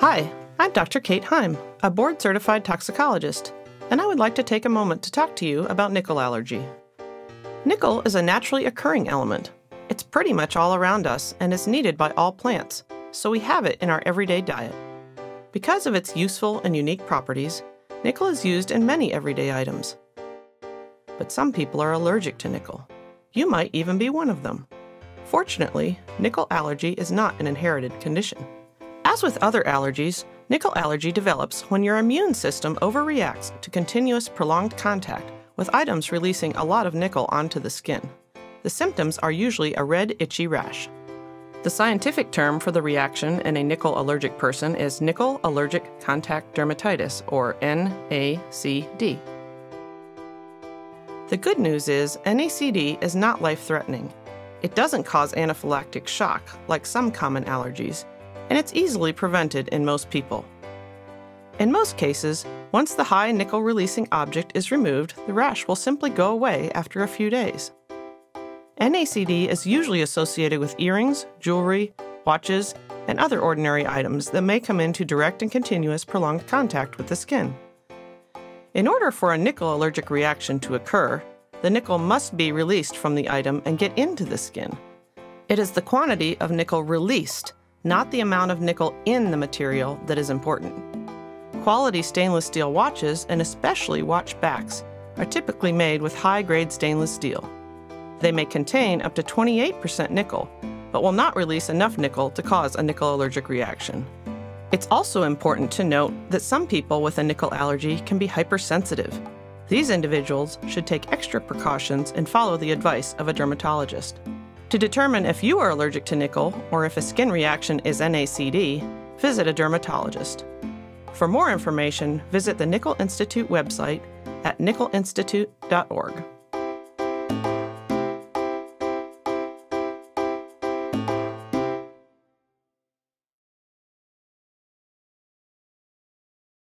Hi, I'm Dr. Kate Heim, a board certified toxicologist, and I would like to take a moment to talk to you about nickel allergy. Nickel is a naturally occurring element. It's pretty much all around us and is needed by all plants, so we have it in our everyday diet. Because of its useful and unique properties, nickel is used in many everyday items. But some people are allergic to nickel. You might even be one of them. Fortunately, nickel allergy is not an inherited condition. As with other allergies, nickel allergy develops when your immune system overreacts to continuous prolonged contact with items releasing a lot of nickel onto the skin. The symptoms are usually a red, itchy rash. The scientific term for the reaction in a nickel allergic person is nickel allergic contact dermatitis, or NACD. The good news is NACD is not life threatening. It doesn't cause anaphylactic shock like some common allergies, and it's easily prevented in most people. In most cases, once the high nickel releasing object is removed, the rash will simply go away after a few days. NACD is usually associated with earrings, jewelry, watches, and other ordinary items that may come into direct and continuous prolonged contact with the skin. In order for a nickel allergic reaction to occur, the nickel must be released from the item and get into the skin. It is the quantity of nickel released, not the amount of nickel in the material, that is important. Quality stainless steel watches, and especially watch backs, are typically made with high grade stainless steel. They may contain up to 28% nickel, but will not release enough nickel to cause a nickel allergic reaction. It's also important to note that some people with a nickel allergy can be hypersensitive. These individuals should take extra precautions and follow the advice of a dermatologist. To determine if you are allergic to nickel or if a skin reaction is NACD, visit a dermatologist. For more information, visit the Nickel Institute website at nickelinstitute.org.